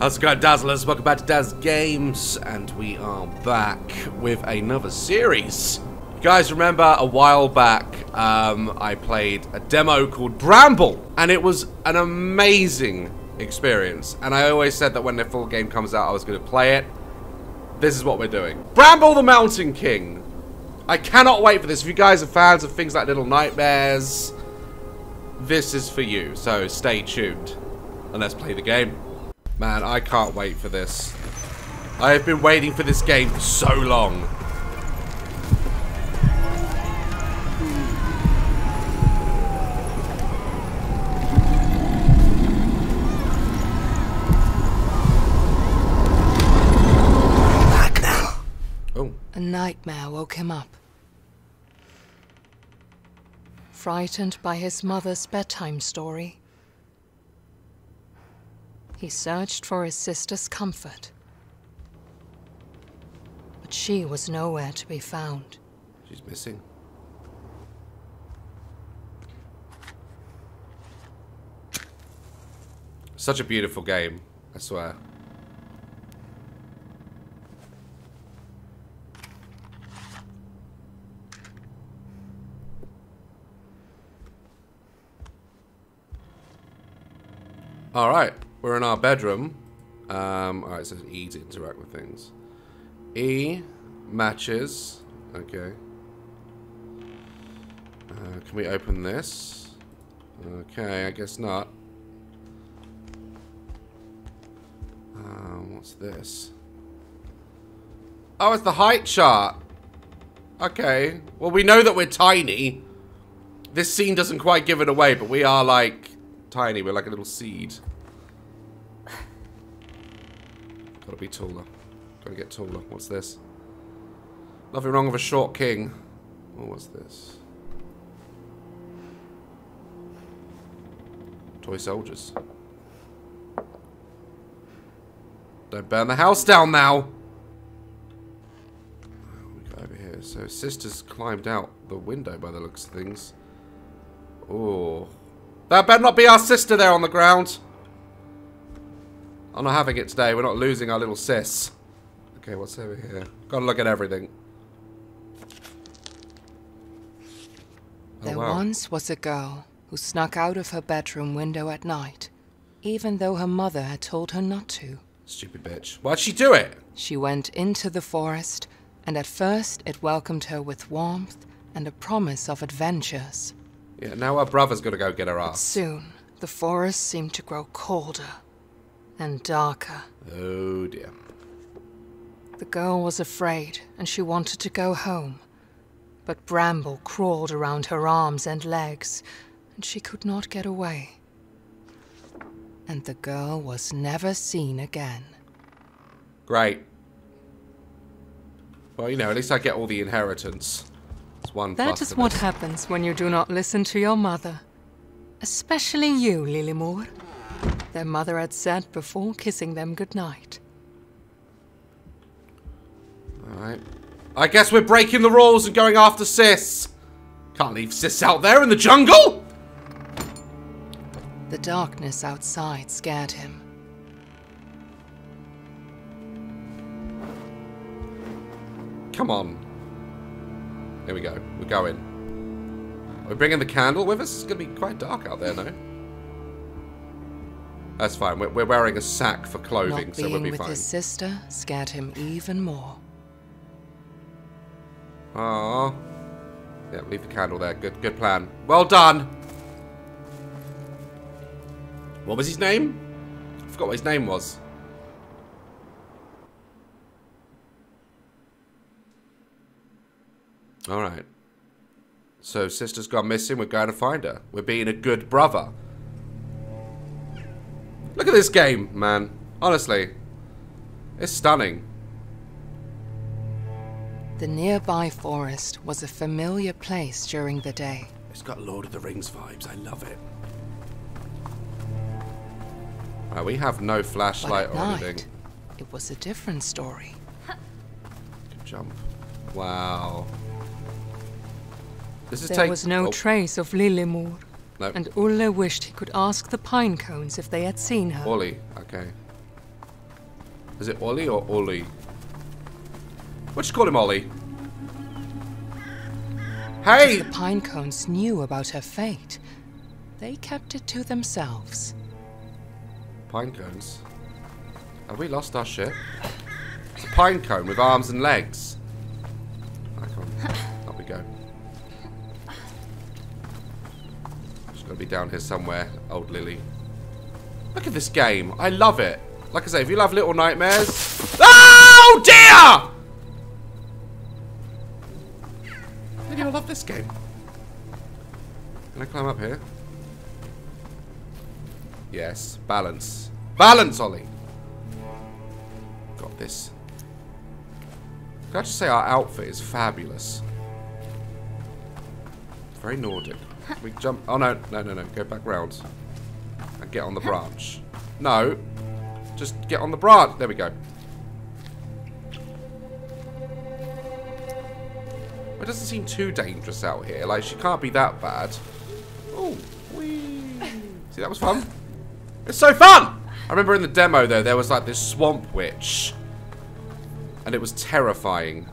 How's it going, Dazzlers? Welcome back to Daz Games, and we are back with another series. You guys remember a while back, um, I played a demo called Bramble, and it was an amazing experience. And I always said that when the full game comes out, I was going to play it. This is what we're doing. Bramble the Mountain King. I cannot wait for this. If you guys are fans of things like Little Nightmares, this is for you. So stay tuned, and let's play the game. Man, I can't wait for this. I have been waiting for this game for so long. Oh, A nightmare woke him up. Frightened by his mother's bedtime story, he searched for his sister's comfort. But she was nowhere to be found. she's missing. Such a beautiful game, I swear. Alright, we're in our bedroom. Um, alright, so E to interact with things. E, matches. Okay. Uh, can we open this? Okay, I guess not. Um, what's this? Oh, it's the height chart. Okay. Well, we know that we're tiny. This scene doesn't quite give it away, but we are, like, tiny. We're like a little seed. Gotta be taller. Gotta get taller. What's this? Nothing wrong with a short king. Oh, what's this? Toy soldiers. Don't burn the house down now! Over here. So, sister's climbed out the window by the looks of things. Oh. That better not be our sister there on the ground. Oh, I'm not having it today. We're not losing our little sis. Okay, what's over here? Gotta look at everything. Oh, There wow. once was a girl who snuck out of her bedroom window at night, even though her mother had told her not to. Stupid bitch. Why'd she do it? She went into the forest, and at first it welcomed her with warmth and a promise of adventures. Yeah, now our brother's gonna go get her ass. Soon, the forest seemed to grow colder and darker. Oh dear. The girl was afraid, and she wanted to go home. But bramble crawled around her arms and legs, and she could not get away. And the girl was never seen again. Great. Well, you know, at least I get all the inheritance. It's one That is what happens when you do not listen to your mother. Especially you, Lillemor. Their mother had said before kissing them goodnight. Alright. I guess we're breaking the rules and going after Sis. Can't leave Sis out there in the jungle! The darkness outside scared him. Come on. Here we go. We're going. We're we bringing the candle with us? It's going to be quite dark out there, no? That's fine. We're, we're wearing a sack for clothing, Not so we'll be with fine. his sister scared him even more. Aww. Yeah, leave the candle there. Good, good plan. Well done. What was his name? I forgot what his name was. Alright. So, sister's gone missing. We're going to find her. We're being a good brother. Look at this game, man. Honestly. It's stunning. The nearby forest was a familiar place during the day. It's got Lord of the Rings vibes. I love it. Right, we have no But flashlight at or night, anything. it was a different story. Good jump. Wow. This is There was no oh, trace of Lillemor, no. and Olle wished he could ask the pine cones if they had seen her. Ollie. Okay. Is it Ollie or Ollie? What you call him Ollie? Hey! The pine cones knew about her fate. They kept it to themselves. Pine cones? Have we lost our shit? It's a pine cone with arms and legs. Be down here somewhere, old Lily. Look at this game. I love it. Like I say, if you love Little Nightmares... Oh, dear! You're gonna love this game. Can I climb up here? Yes. Balance. Balance, Ollie! Got this. Can I just say our outfit is fabulous? Very Nordic. We jump... Oh, no. No, no, no. Go back round. And get on the branch. No. Just get on the branch. There we go. It doesn't seem too dangerous out here. Like, she can't be that bad. Oh, wee. See, that was fun. It's so fun! I remember in the demo, though, there was like this swamp witch. And it was terrifying.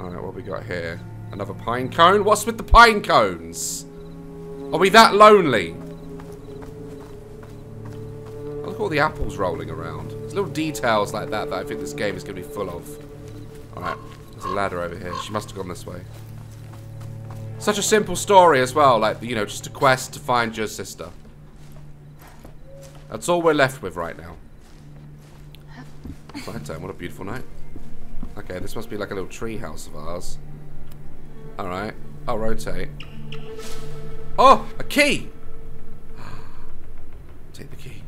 Alright, what we got here? Another pine cone? What's with the pine cones? Are we that lonely? Oh, look at all the apples rolling around. There's little details like that that I think this game is going to be full of. Alright, there's a ladder over here. She must have gone this way. Such a simple story as well, like, you know, just a quest to find your sister. That's all we're left with right now. Night time, what a beautiful night. Okay, this must be like a little tree house of ours. Alright, I'll rotate. Oh, a key! Take the key.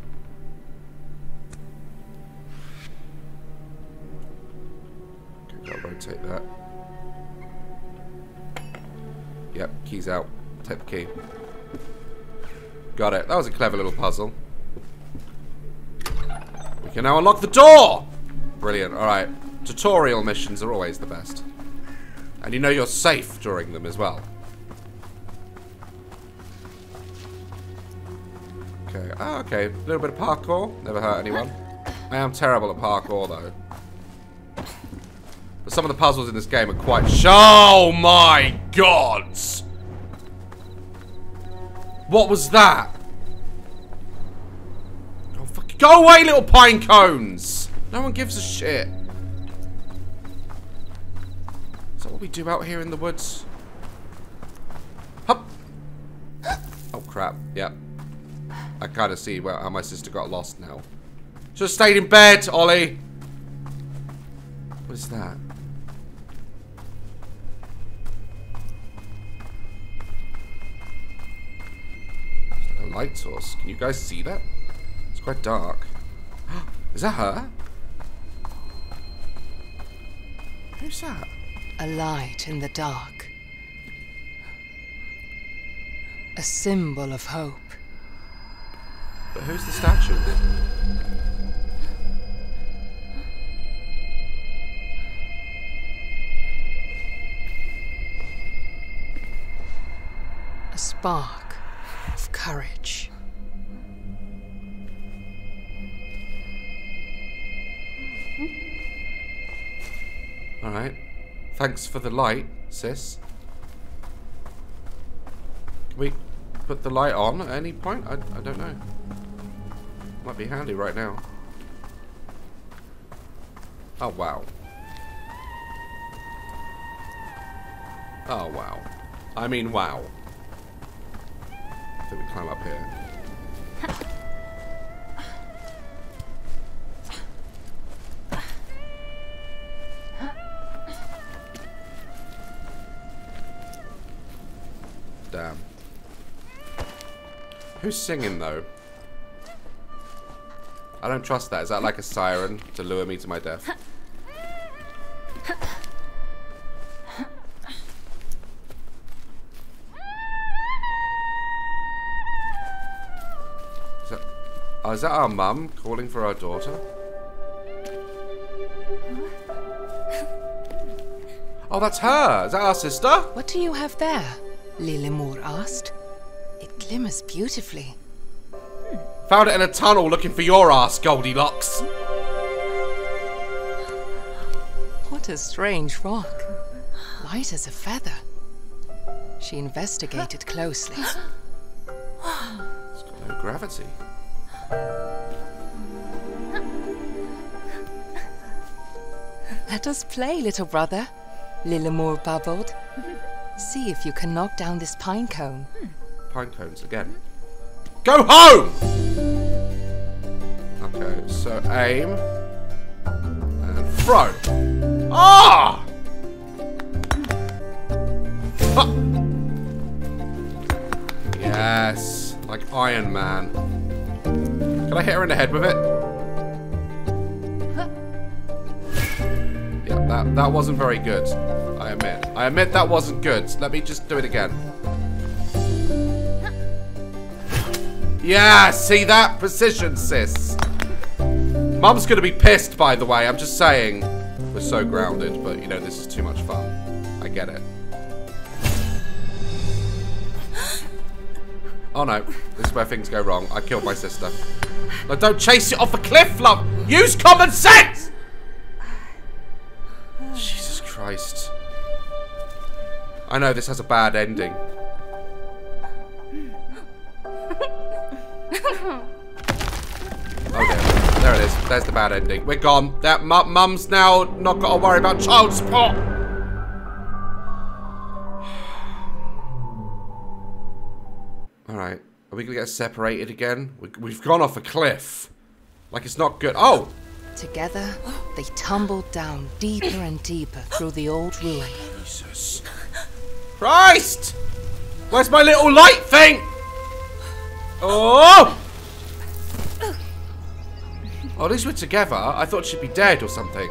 Okay, rotate that. Yep, key's out. Take the key. Got it. That was a clever little puzzle. We can now unlock the door! Brilliant. Alright. Tutorial missions are always the best. And you know you're safe during them as well. Okay. Oh, okay. A little bit of parkour. Never hurt anyone. I am terrible at parkour, though. But some of the puzzles in this game are quite... Oh, my God! What was that? Oh, fuck. Go away, little pine cones! No one gives a shit. We do out here in the woods? Hup! Oh, crap. Yep. I kind of see where, how my sister got lost now. Just stayed in bed, Ollie! What is that? Like a light source. Can you guys see that? It's quite dark. Is that her? Who's that? A light in the dark. A symbol of hope. But who's the statue? A spark of courage. Alright. Thanks for the light, sis. Can we put the light on at any point? I, I don't know. Might be handy right now. Oh, wow. Oh, wow. I mean, wow. I we climb up here. Who's singing, though? I don't trust that. Is that like a siren to lure me to my death? Is that, oh, is that our mum calling for our daughter? Oh, that's her. Is that our sister? What do you have there? Lillemor asked glimmers beautifully. Found it in a tunnel looking for your ass, Goldilocks. What a strange rock. Light as a feather. She investigated closely. It's got no gravity. Let us play, little brother, Lillemor bubbled. See if you can knock down this pine cone. Pine cones again. Go home! Okay, so aim. And throw. Ah! Ha! Yes, like Iron Man. Can I hit her in the head with it? Yeah, that, that wasn't very good. I admit. I admit that wasn't good. Let me just do it again. Yeah, see that? Precision, sis. Mum's gonna be pissed, by the way. I'm just saying. We're so grounded, but you know, this is too much fun. I get it. Oh no, this is where things go wrong. I killed my sister. No, don't chase it off a cliff, love! Use common sense! Jesus Christ. I know this has a bad ending. There's the bad ending. We're gone. That mu mum's now not got to worry about child support. Alright. Are we going to get separated again? We, we've gone off a cliff. Like it's not good. Oh! Together, they tumbled down deeper and deeper through the old ruin. Jesus. Christ! Where's my little light thing? Oh! Oh, at least we're together. I thought she'd be dead or something.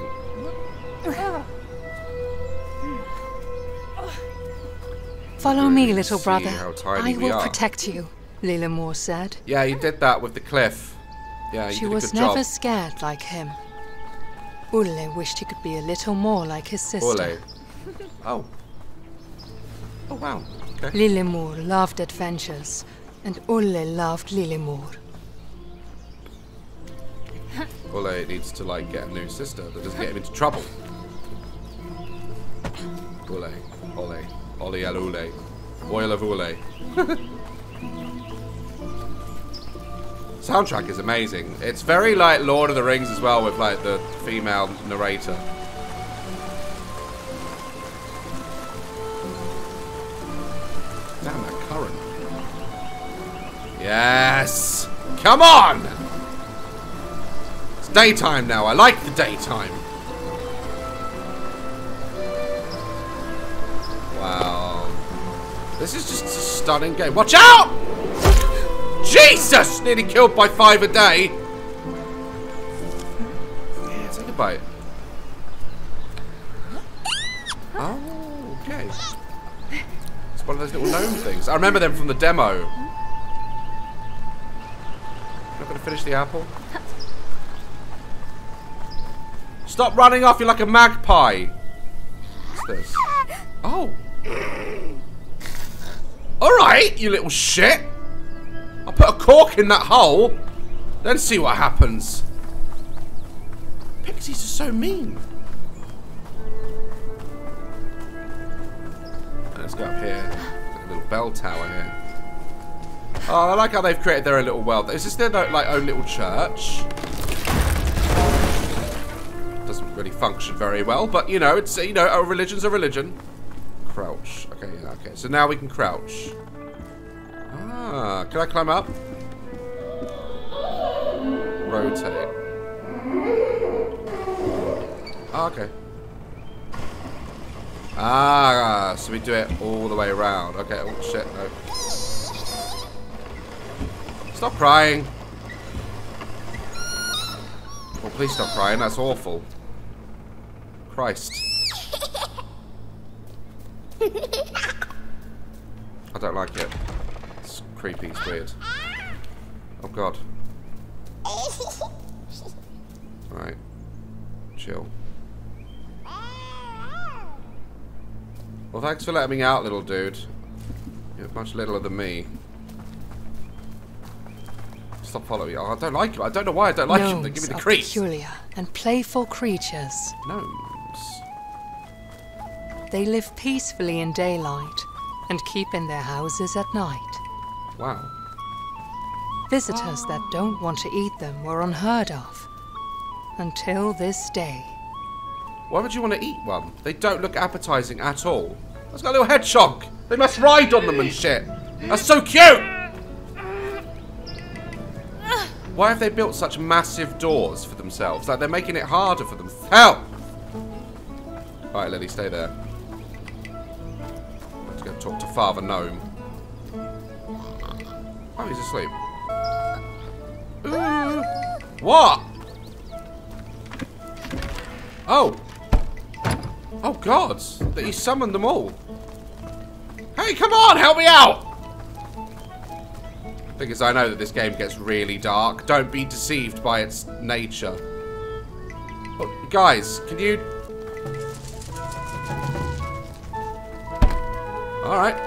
Follow me, little brother. I will protect you, Lillemor said. Yeah, you did that with the cliff. Yeah, you She was never job. scared like him. Olle wished he could be a little more like his sister. Ole. Oh. Oh, wow. Okay. Lillemor loved adventures, and Olle loved Lillemor. Ole needs to, like, get a new sister that doesn't get him into trouble. Ole. Ole. Ole al Ole. Oil of Ole. Soundtrack is amazing. It's very like Lord of the Rings as well with like the female narrator. Damn that current. Yes! Come on! Daytime now. I like the daytime. Wow. This is just a stunning game. Watch out! Jesus! Nearly killed by five a day. Yeah, take a bite. Oh, okay. It's one of those little gnome things. I remember them from the demo. Not gonna finish the apple. Stop running off, you're like a magpie. What's this? Oh. Alright, you little shit. I'll put a cork in that hole. Then see what happens. Pixies are so mean. Let's go up here. A little bell tower here. Oh, I like how they've created their own little world. Is this their like own little church? Doesn't really function very well, but you know, it's you know, a religion's a religion. Crouch. Okay, yeah, okay. So now we can crouch. Ah, can I climb up? Rotate. Ah, okay. Ah, so we do it all the way around. Okay, oh shit, no. Stop crying. Oh, please stop crying, that's awful. Christ. I don't like it. It's creepy, it's weird. Oh god. Alright. Chill. Well, thanks for letting me out, little dude. You're much littler than me. Stop following me. Oh, I don't like him. I don't know why I don't like him. They give me Gnomes the creeps. peculiar and playful creatures. Gnomes. They live peacefully in daylight and keep in their houses at night. Wow. Visitors that don't want to eat them were unheard of. Until this day. Why would you want to eat one? They don't look appetizing at all. That's got a little hedgehog. They must ride on them and shit. That's so cute! Why have they built such massive doors for themselves? Like, they're making it harder for them. Help! Alright, Lily, stay there. Talk to Father Gnome. Oh, he's asleep. Ooh. What? Oh. Oh. That he summoned them all. Hey, come on, help me out! Because I know that this game gets really dark. Don't be deceived by its nature. Oh, guys, can you... Alright.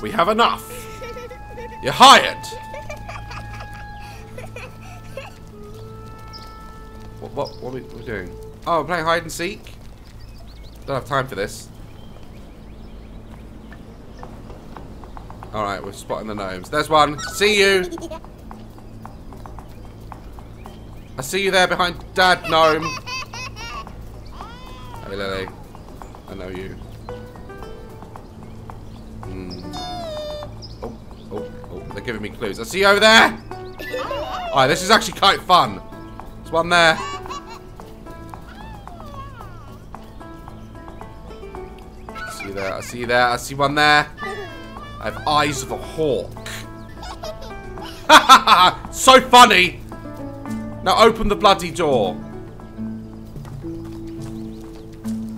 We have enough. You're hired. What, what, what are we, doing? Oh, we're playing hide and seek? Don't have time for this. Alright, we're spotting the gnomes. There's one. See you. I see you there behind Dad Gnome. Hey, Lily. I know you. Giving me clues. I see you over there. Alright, this is actually quite fun. There's one there. I see you there. I see you there. I see one there. I have eyes of a hawk. so funny! Now open the bloody door.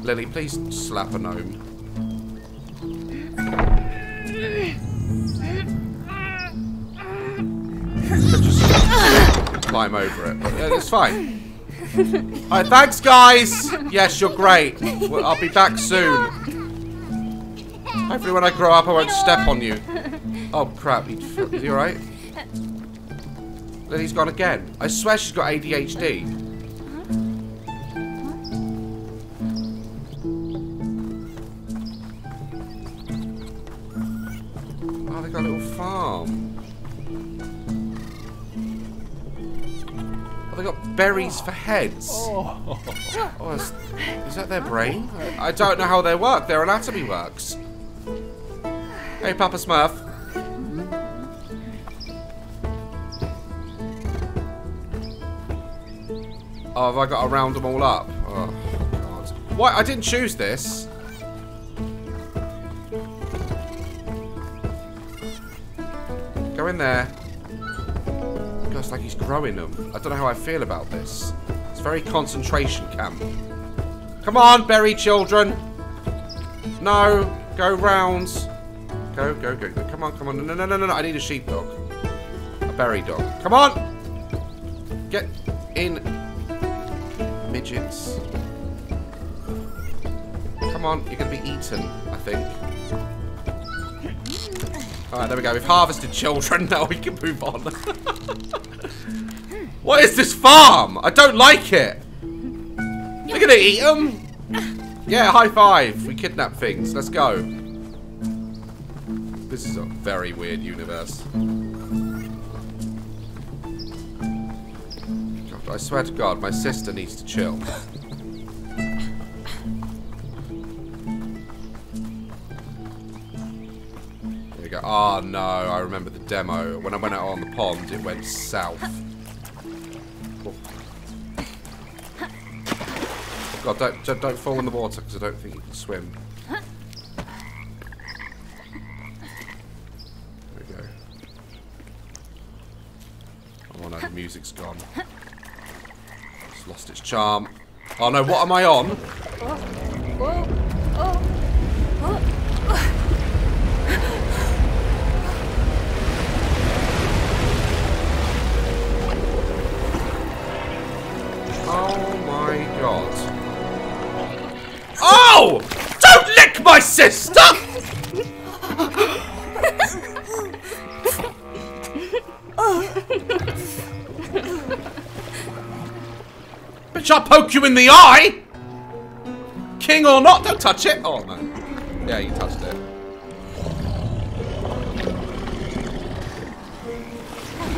Lily, please slap a gnome. Just climb over it. It's fine. Alright, thanks guys! Yes, you're great. Well, I'll be back soon. Hopefully when I grow up I won't step on you. Oh crap, is he alright? Lily's gone again. I swear she's got ADHD. Berries for heads. Oh. oh, is, is that their brain? I, I don't know how they work. Their anatomy works. Hey, Papa Smurf. Oh, have I got to round them all up? Oh, God. Why? I didn't choose this. Go in there. Like he's growing them. I don't know how I feel about this. It's very concentration camp. Come on, berry children. No, go rounds. Go, go, go. Come on, come on. No, no, no, no, no. I need a sheepdog. A berry dog. Come on. Get in. Midgets. Come on. You're going to be eaten, I think. Alright, there we go. We've harvested children. Now we can move on. what is this farm? I don't like it. We're going to eat them. Yeah, high five. We kidnap things. Let's go. This is a very weird universe. I swear to God, my sister needs to chill. go. Oh no, I remember the demo. When I went out on the pond, it went south. Oh. God, don't, don't, don't fall in the water because I don't think you can swim. There we go. Oh no, the music's gone. It's lost its charm. Oh no, what am I on? Oh Bitch, I'll poke you in the eye! king or not. Don't touch it. Oh, no. Yeah, you touched it.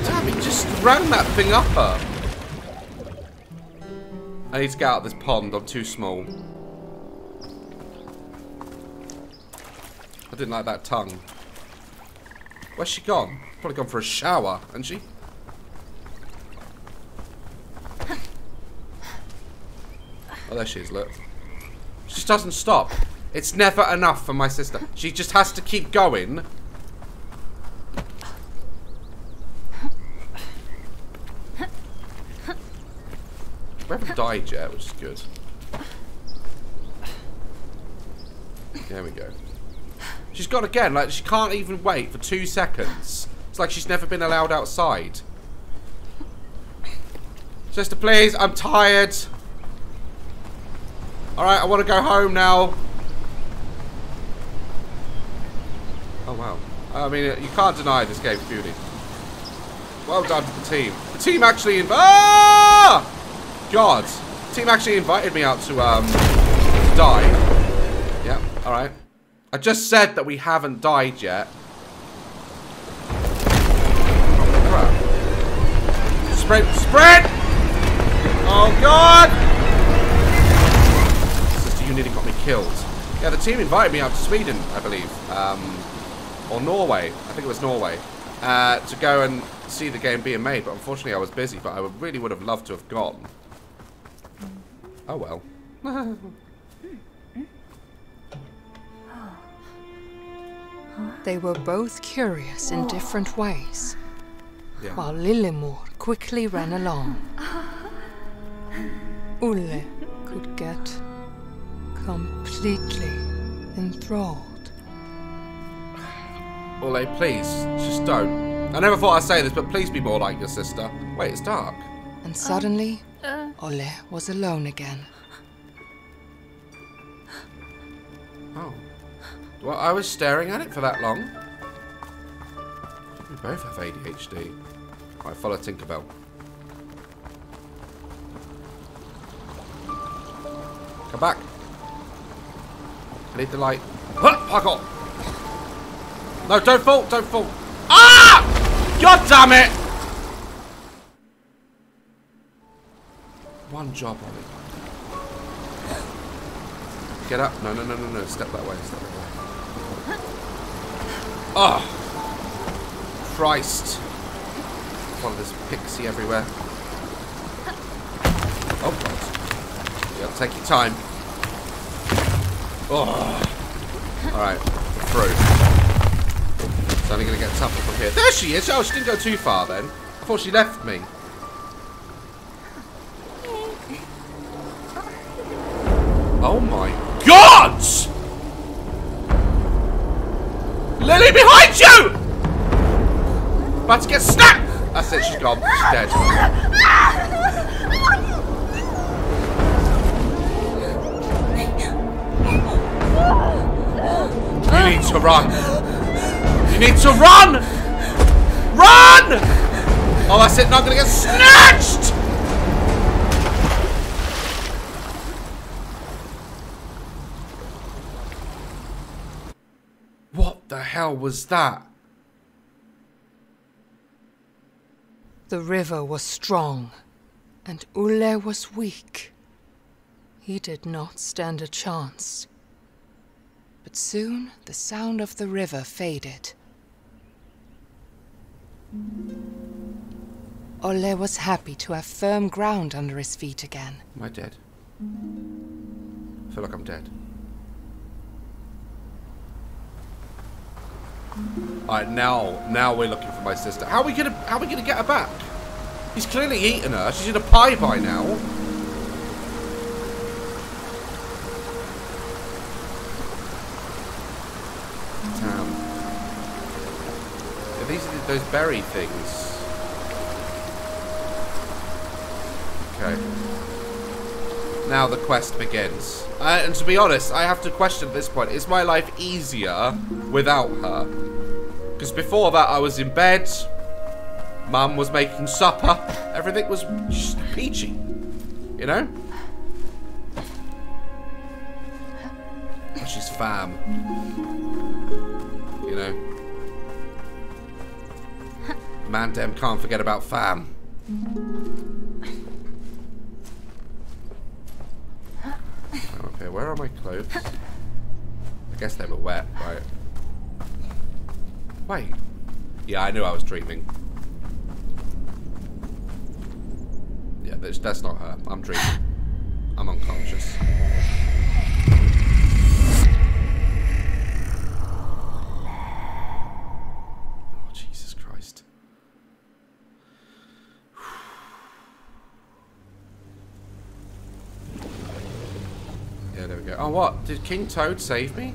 Damn, he just ran that thing up her. I need to get out of this pond. I'm too small. I didn't like that tongue. Where's she gone? Probably gone for a shower, hasn't she? Oh, there she is, look. She just doesn't stop. It's never enough for my sister. She just has to keep going. We haven't died yet, which is good. There we go. She's gone again. Like, she can't even wait for two seconds. It's like she's never been allowed outside. Sister, please. I'm tired. Alright, I want to go home now. Oh, wow. I mean, you can't deny this game's beauty. Well done to the team. The team actually... Ah! God. The team actually invited me out to, um, die. Yeah, alright. I just said that we haven't died yet. Crap. Sprint! Sprint! Oh, God! Sister, you nearly got me killed. Yeah, the team invited me out to Sweden, I believe. Um, or Norway. I think it was Norway. Uh, to go and see the game being made, but unfortunately I was busy, but I would, really would have loved to have gone. Oh well. They were both curious in different ways, Yeah. while Lillemor quickly ran along. Olle could get completely enthralled. Ole, please, just don't. I never thought I'd say this, but please be more like your sister. Wait, it's dark. And suddenly, uh, uh. Olle was alone again. Oh. Well, I was staring at it for that long. We both have ADHD. Right, follow Tinkerbell. Come back. I need the light. Huh, off. No, don't fall, don't fall. Ah! God damn it! One job on it. Get up. No, no, no, no, no. Step that way. Step that way. Oh. Christ. One of this pixie everywhere. Oh, God. Gotta take your time. Oh. Alright. Through. It's only gonna get tougher from here. There she is! Oh, she didn't go too far then. I thought she left me. Oh my God! Lily, behind you! About to get snapped! That's it, she's gone. She's dead. You need to run! Run! Oh, that's it. Not gonna get snatched! What the hell was that? The river was strong, and Olle was weak. He did not stand a chance. But soon the sound of the river faded. Olle was happy to have firm ground under his feet again. Am I dead? I feel like I'm dead. Alright, now, now we're looking for my sister. How are we gonna, how are we gonna get her back? He's clearly eaten her. She's in a pie by now. Those berry things. Okay. Now the quest begins. Uh, and to be honest, I have to question at this point, is my life easier without her? Because before that I was in bed, Mum was making supper, everything was peachy. You know? She's fam. You know? Mandem can't forget about fam. Okay, where are my clothes? I guess they were wet, right? Wait. Yeah, I knew I was dreaming. Yeah, that's, that's not her. I'm dreaming. I'm unconscious. Oh, Jesus Christ. Yeah, there we go. Oh, what? Did King Toad save me?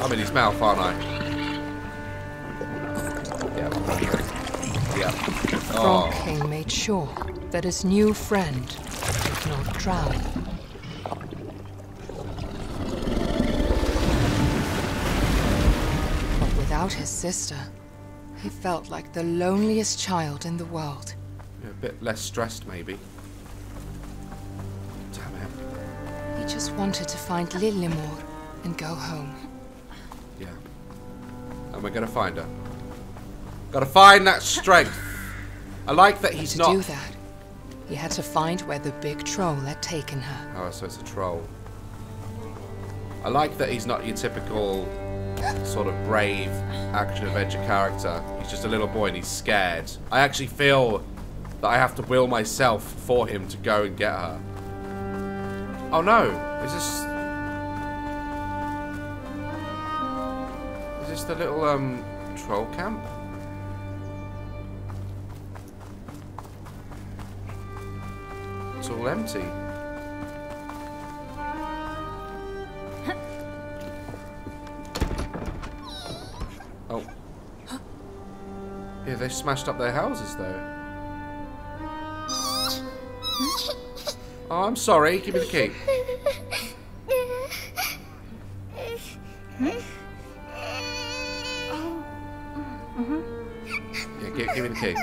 I'm in his mouth, aren't I? Yeah. Yeah. Frog Oh. King made sure that his new friend did not drown. But without his sister, he felt like the loneliest child in the world. Yeah, a bit less stressed, maybe. He just wanted to find Lillemor and go home. Yeah. And we're gonna find her. Gotta find that strength. I like that he's not. To do that, he had to find where the big troll had taken her. Oh, so it's a troll. I like that he's not your typical sort of brave action adventure character. He's just a little boy and he's scared. I actually feel that I have to will myself for him to go and get her. Oh no! Is this Is this the little um troll camp? It's all empty. Oh. Yeah, they smashed up their houses though. Oh, I'm sorry. Give me the key. Mm-hmm. Yeah, give, give me the key.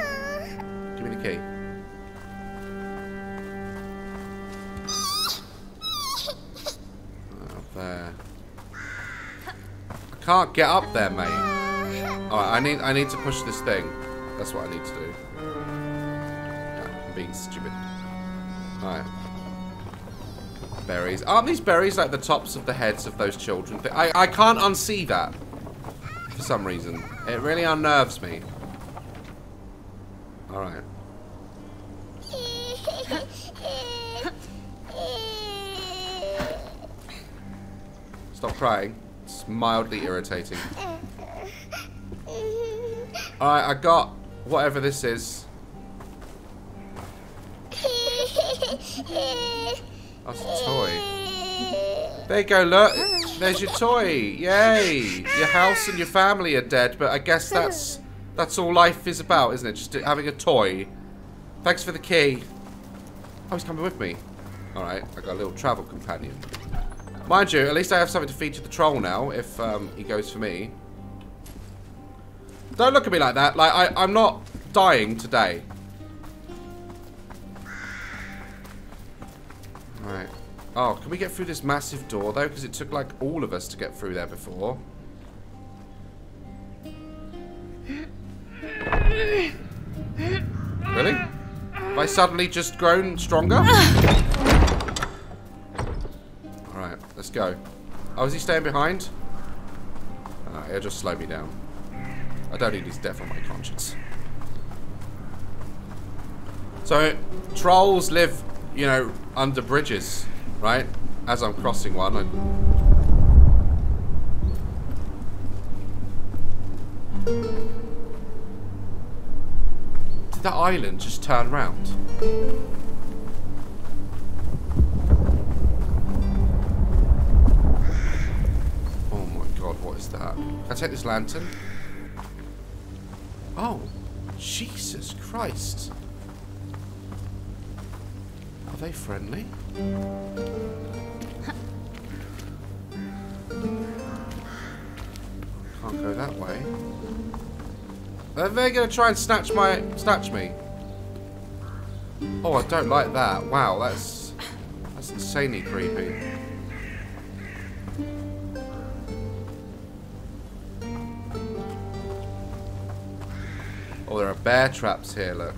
Give me the key. Up there. I can't get up there, mate. Alright, I need I need to push this thing. That's what I need to do. I'm being stupid. Berries. Aren't these berries like the tops of the heads of those children? I, I can't unsee that. For some reason. It really unnerves me. Alright. Stop crying. It's mildly irritating. Alright, I got whatever this is. You go, look. There's your toy. Yay. Your house and your family are dead, but I guess that's that's all life is about, isn't it? Just having a toy. Thanks for the key. Oh, he's coming with me. Alright, I got a little travel companion. Mind you, at least I have something to feed to the troll now, if um, he goes for me. Don't look at me like that. Like, I, I'm not dying today. Oh, can we get through this massive door, though? Because it took, like, all of us to get through there before. Really? Have I suddenly just grown stronger? Alright, let's go. Oh, is he staying behind? Uh, he'll just slow me down. I don't need his death on my conscience. So, trolls live, you know, under bridges, right? As I'm crossing one, I... Did that island just turn round? Oh my god, what is that? Can I take this lantern? Oh, Jesus Christ. Are they friendly? Can't go that way. Are they going to try and snatch my... snatch me? Oh, I don't like that. Wow, that's... That's insanely creepy. Oh, there are bear traps here, look.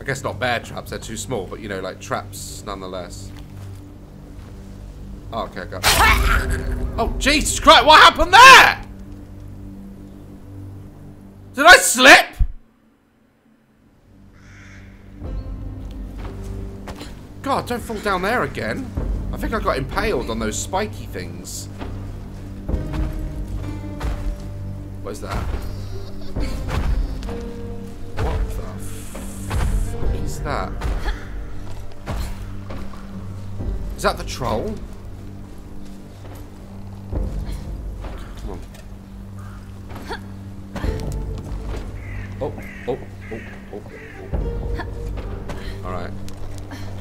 I guess not bear traps, they're too small, but you know, like traps nonetheless. Oh, okay, I got Oh, Jesus Christ, what happened there? Did I slip? God, don't fall down there again. I think I got impaled on those spiky things. What is that? Is that? Is that the troll? Come on. Oh, oh, oh, oh, oh. oh, oh. Alright.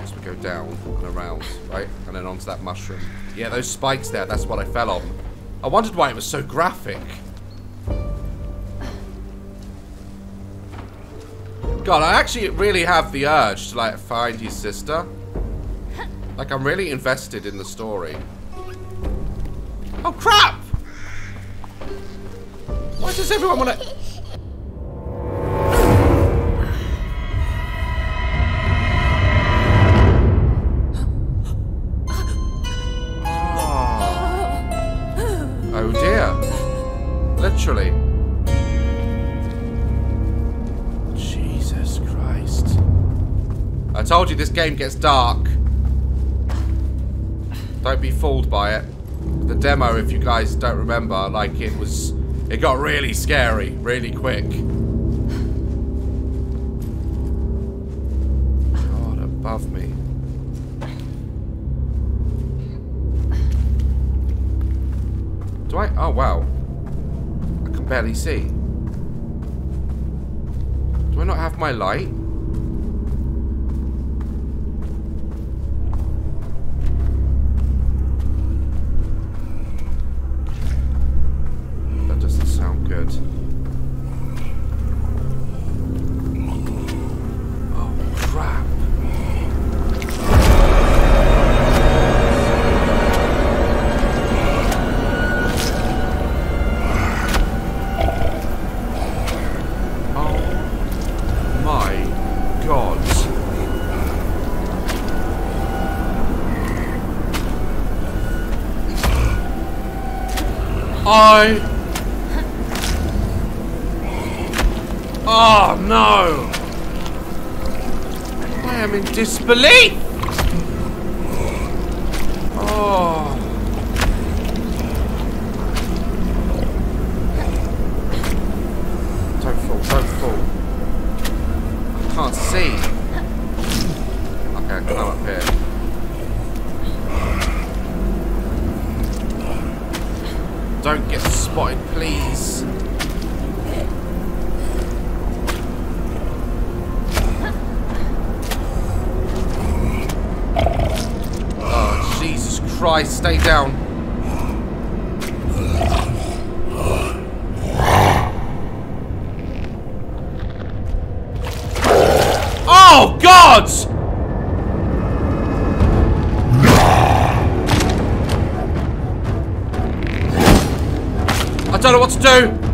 Just we go down and around, right? And then onto that mushroom. Yeah, those spikes there, that's what I fell on. I wondered why it was so graphic. God, I actually really have the urge to, like, find his sister. Like, I'm really invested in the story. Oh, crap! Why does everyone want to... told you this game gets dark. Don't be fooled by it. The demo, if you guys don't remember, like it was... It got really scary, really quick. God above me. Do I? Oh, wow. I can barely see. Do I not have my light? Disbelief! Oh. Don't fall, don't fall. I can't see. Okay, climb up here. Don't get spotted, please. Christ, stay down. Oh, God! I don't know what to do.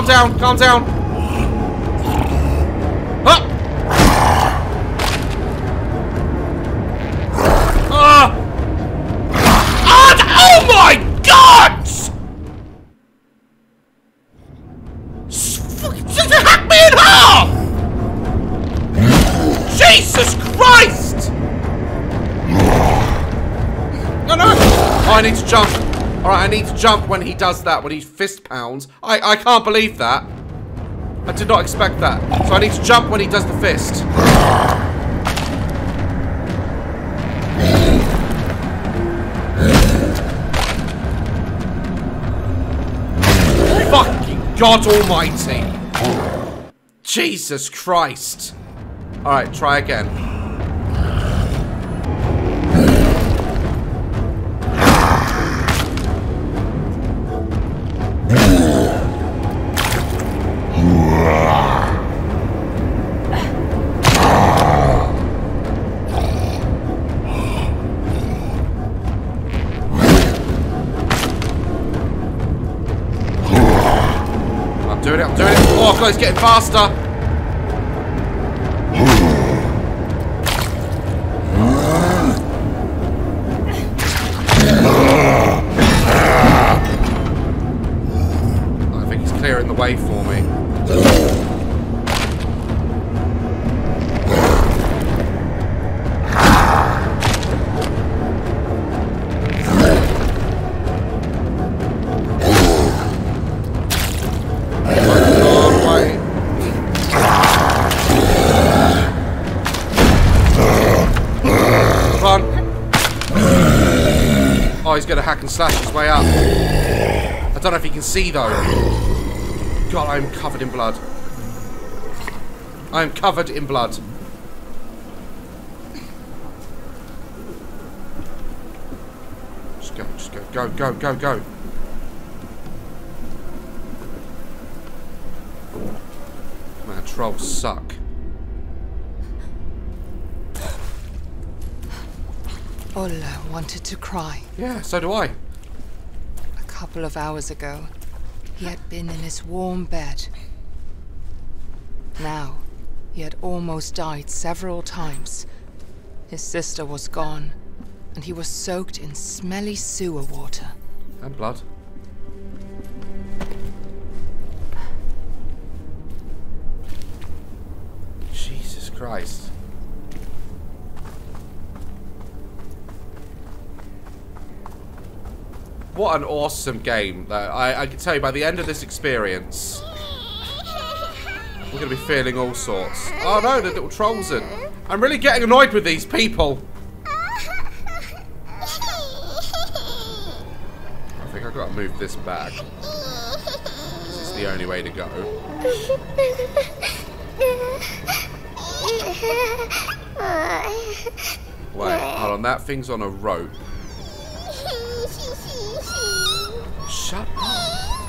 Calm down, calm down. Jump when he does that, when he fist pounds. I, I can't believe that. I did not expect that. So I need to jump when he does the fist. Fucking God almighty. Jesus Christ. Alright, try again. Getting see though. God, I'm covered in blood. I am covered in blood. Just go, just go, go, go, go, go. Man, trolls suck. Olle wanted to cry. Yeah, so do I. A couple of hours ago, he had been in his warm bed. Now, he had almost died several times. His sister was gone, and he was soaked in smelly sewer water. And blood. Jesus Christ. What an awesome game. though. I, I can tell you, by the end of this experience, we're going to be feeling all sorts. Oh no, the little trolls in. I'm really getting annoyed with these people. I think I've got to move this back. This is the only way to go. Wait, hold on. That thing's on a rope. Shut up.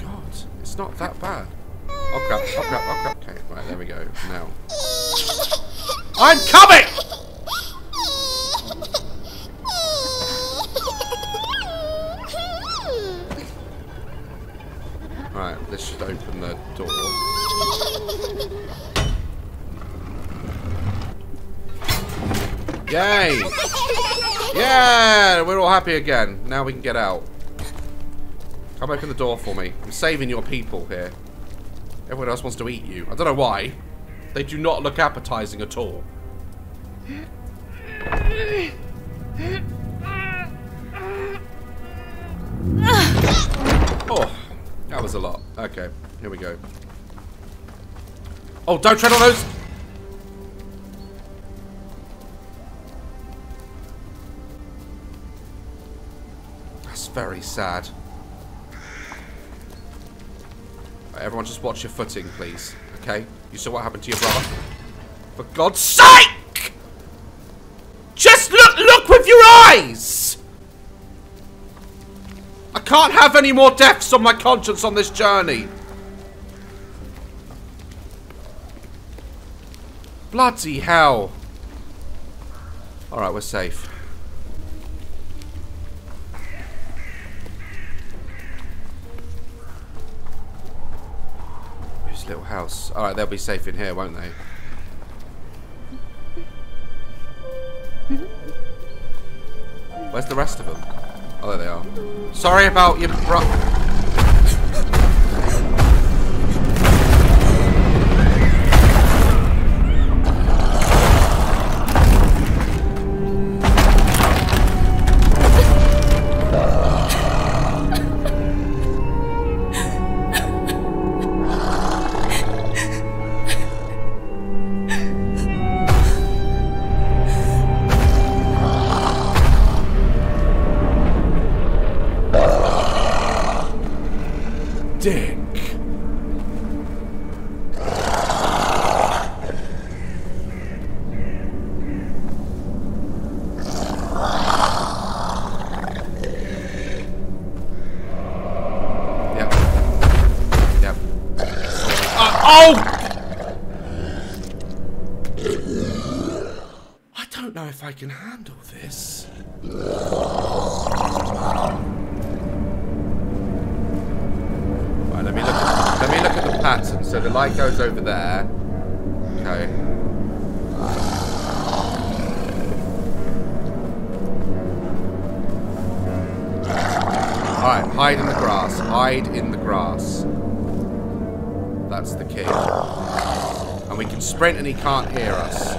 God, it's not that bad. Oh crap, oh crap, oh crap. Okay, right, there we go. Now. I'm coming! Right, this should open the door. Yay! Yeah! We're all happy again. Now we can get out. Come open the door for me. I'm saving your people here. Everyone else wants to eat you. I don't know why. They do not look appetizing at all. Oh, that was a lot. Okay, here we go. Oh, don't tread on those! Very sad. Right, everyone just watch your footing, please. Okay? You saw what happened to your brother? For God's sake! Just look, look with your eyes! I can't have any more deaths on my conscience on this journey. Bloody hell. Alright, we're safe. Little house. Alright, they'll be safe in here, won't they? Where's the rest of them? Oh, there they are. Sorry about your bro- over there. Okay. Alright, hide in the grass. Hide in the grass. That's the key. And we can sprint and he can't hear us.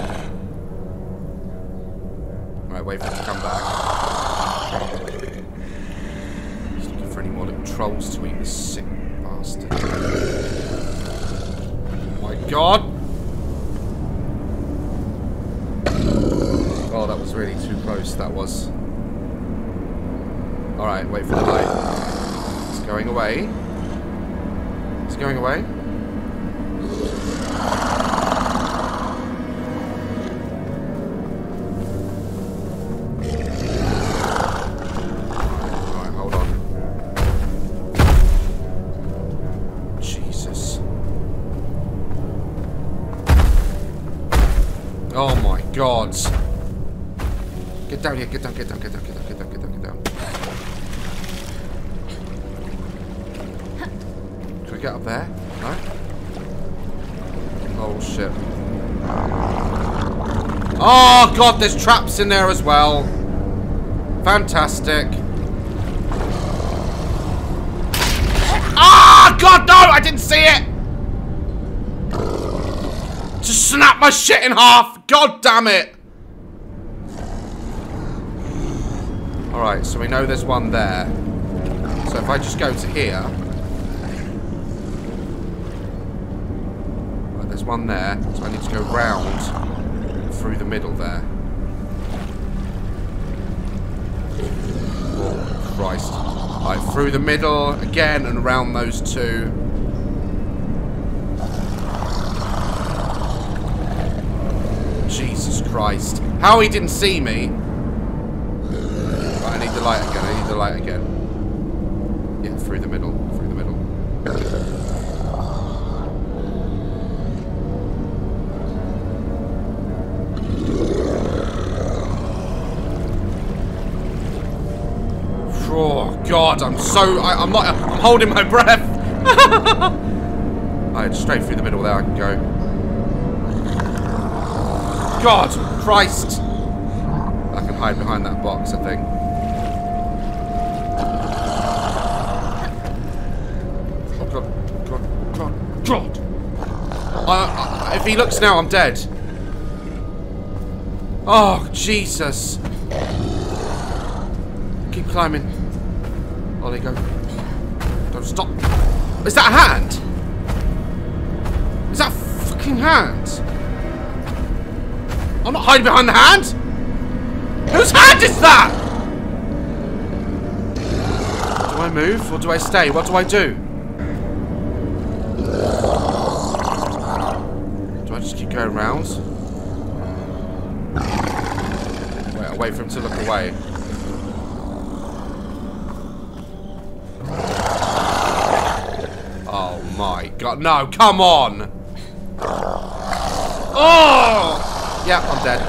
Get get down, get down, get down, get down, get down, get down, get down. Can we get up there? No? Oh shit. Oh god, there's traps in there as well. Fantastic. Ah, god no, I didn't see it. Just snap my shit in half. God damn it. Alright, so we know there's one there. So if I just go to here. Right, there's one there. So I need to go round through the middle there. Oh, Christ. Right, through the middle again and around those two. Jesus Christ. How he didn't see me. The light again. I need the light again. Yeah, through the middle. Through the middle. Oh God, I'm so I, I'm not. I'm holding my breath. Alright, straight through the middle there. I can go. God, Christ! I can hide behind that box, I think. God! I, I, if he looks now, I'm dead. Oh Jesus! Keep climbing. Oh, Olle, go. Don't stop. Is that a hand? Is that fucking hand? I'm not hiding behind the hand! Whose hand is that? Do I move or do I stay? What do I do? Do I keep going round? Um, wait, wait for him to look away. Oh my god, no, come on! Oh! Yeah, I'm dead.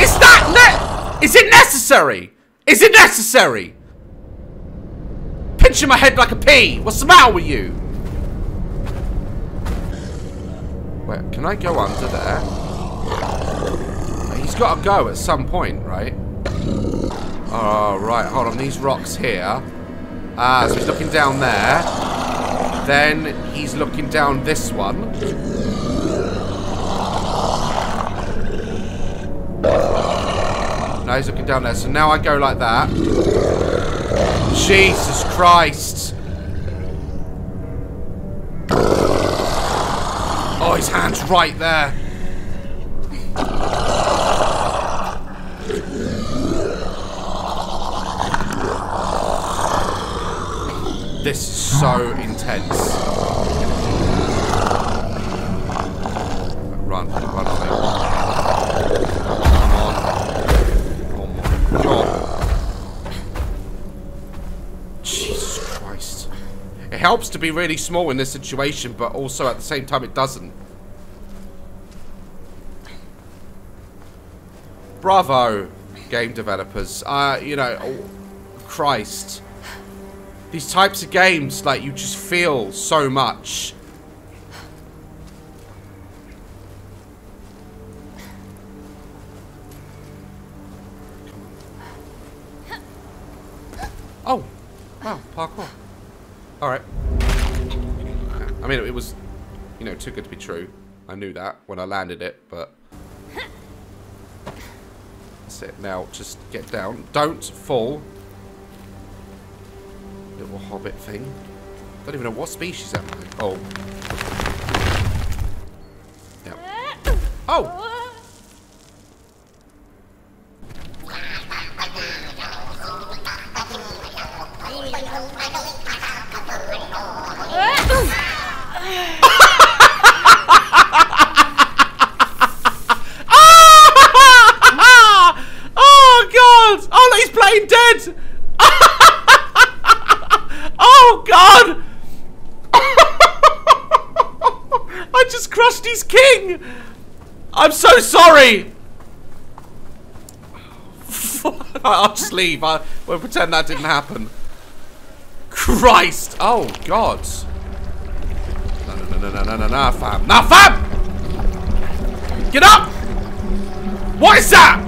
Is that ne- Is it necessary? Is it necessary? Pinching my head like a pea. What's the matter with you? Can I go under there? He's got to go at some point, right? Oh, right. Hold on. These rocks here. Ah, so he's looking down there. Then he's looking down this one. No, he's looking down there. So now I go like that. Jesus Christ. His hand's right there. This is so intense. Run, run, Olle. Come on. Oh my god. Jesus Christ. It helps to be really small in this situation, but also at the same time it doesn't. Bravo, game developers. Uh, you know, oh, Christ. These types of games, like, you just feel so much. Oh, wow, parkour. Alright. I mean, it was, you know, too good to be true. I knew that when I landed it, but... That's it. Now, just get down. Don't fall. Little hobbit thing. Don't even know what species am. Oh. Oh! oh so sorry! I'll just leave. I, we'll pretend that didn't happen. Christ! Oh, God. No, no, no, no, no, no, no, fam. No, fam! Get up! What is that?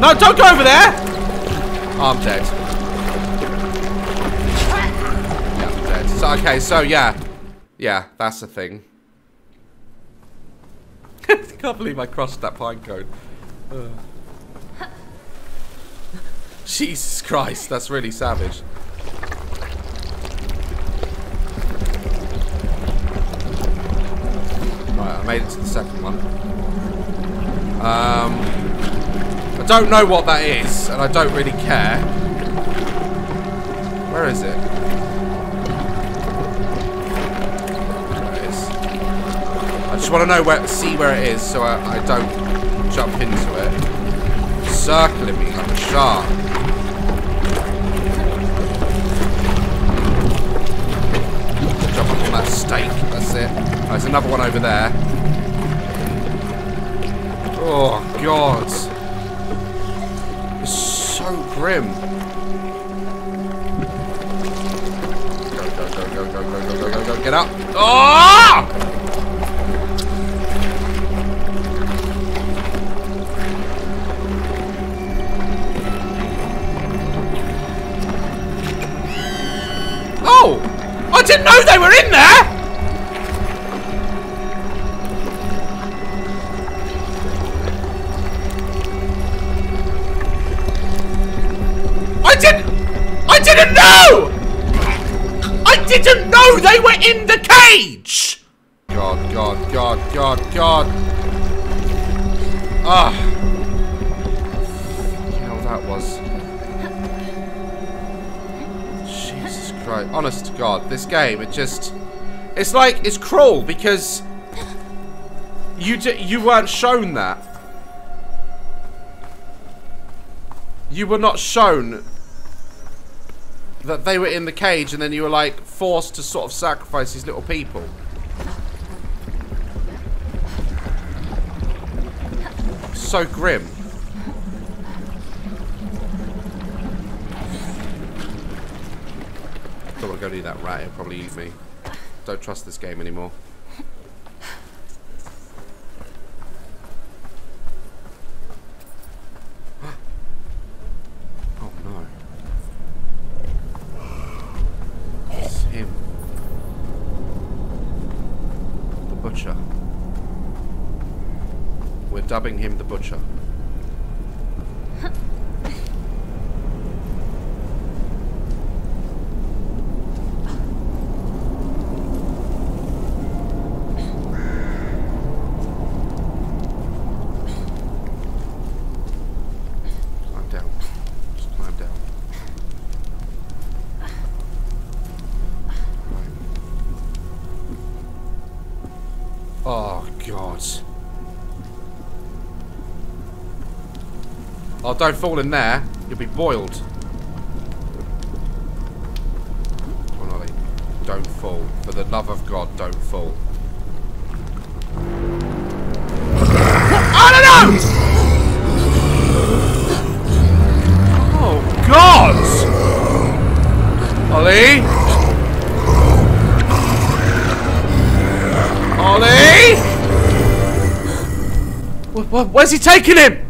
No, don't go over there! I'm dead. So, okay, so yeah. Yeah, that's the thing. I can't believe I crossed that pine cone. Ugh. Jesus Christ, that's really savage. Right, I made it to the second one. Um, I don't know what that is, and I don't really care. Where is it? There it is. I just want to know where, see where it is, so I, I don't jump into it. Circling me like a shark. Jump up on that stake. That's it. Oh, there's another one over there. Oh God. It's so grim. Go, go, go, go, go, go, go, go, go, go, get up. Oh! Didn't know they were in there! I didn't... I didn't know! I didn't know they were in the cage! God, God, God, God, God. Ah. Christ. Honest to God, this game, it just... It's like, it's cruel because... You, you weren't shown that. You were not shown that they were in the cage and then you were like forced to sort of sacrifice these little people. So grim. Don't want to go near that rat, it'll probably eat me. Don't trust this game anymore. oh no. It's him. The butcher. We're dubbing him the butcher. don't fall in there, you'll be boiled. Come on, Olle. Don't fall. For the love of God, don't fall. I don't know! Oh, God! Olle? Olle? Where's he taking him?